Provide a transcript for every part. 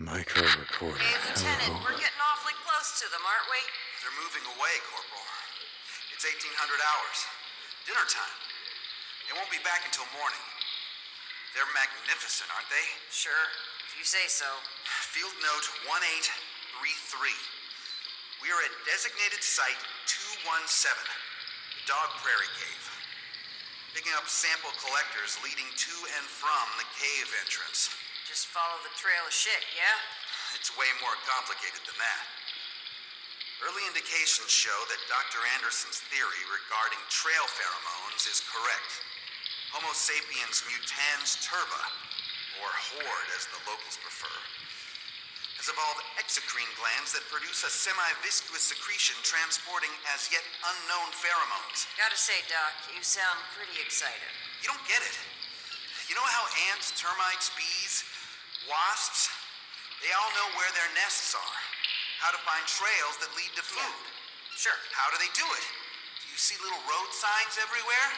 Micro recorder. Hey, Lieutenant, Hello. we're getting awfully close to them, aren't we? They're moving away, Corporal. It's 1800 hours. Dinner time. They won't be back until morning. They're magnificent, aren't they? Sure, if you say so. Field note 1833. We are at designated site 217, the Dog Prairie Cave. Picking up sample collectors leading to and from the cave entrance. Just follow the trail of shit, yeah? It's way more complicated than that. Early indications show that Dr. Anderson's theory regarding trail pheromones is correct. Homo sapiens mutans turba, or horde as the locals prefer, has evolved exocrine glands that produce a semi-viscous secretion transporting as yet unknown pheromones. Gotta say, Doc, you sound pretty excited. You don't get it. You know how ants, termites, bees, wasps, they all know where their nests are, how to find trails that lead to food. Sure. How do they do it? Do you see little road signs everywhere?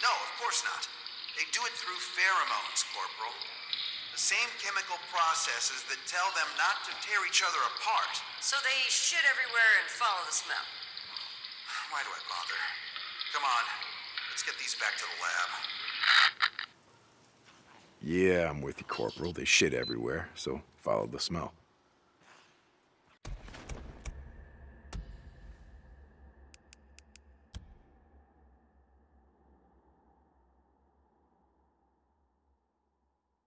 No, of course not. They do it through pheromones, Corporal. The same chemical processes that tell them not to tear each other apart. So they shit everywhere and follow the smell. Why do I bother? Come on, let's get these back to the lab. Yeah, I'm with you, Corporal. They shit everywhere, so follow the smell.